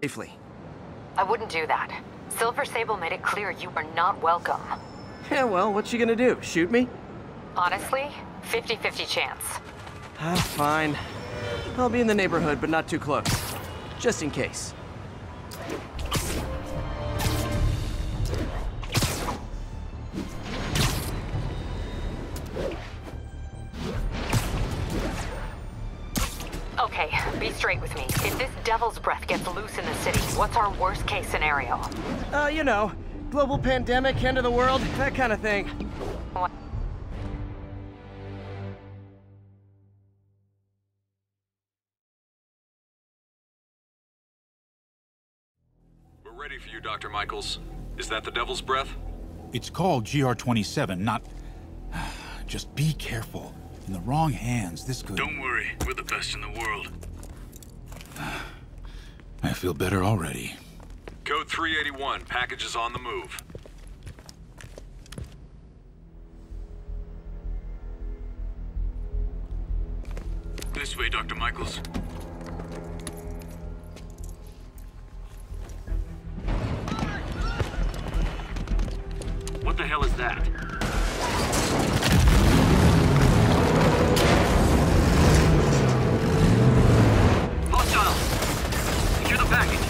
safely. I wouldn't do that. Silver Sable made it clear you are not welcome. Yeah, well, what's she gonna do? Shoot me? Honestly, 50-50 chance. Ah, fine. I'll be in the neighborhood, but not too close. Just in case. Be straight with me. If this devil's breath gets loose in the city, what's our worst case scenario? Uh, you know, global pandemic, end of the world, that kind of thing. What? We're ready for you, Dr. Michaels. Is that the Devil's Breath? It's called GR27, not... Just be careful. In the wrong hands, this could... Don't worry, we're the best in the world. I feel better already. Code 381, package is on the move. This way, Dr. Michaels. What the hell is that? Package.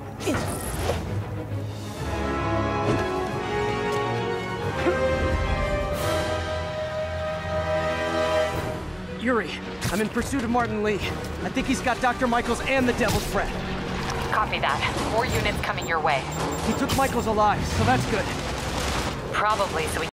Yuri, I'm in pursuit of Martin Li. I think he's got Dr. Michaels and the Devil's Breath. Copy that. More units coming your way. He took Michaels alive, so that's good. Probably so we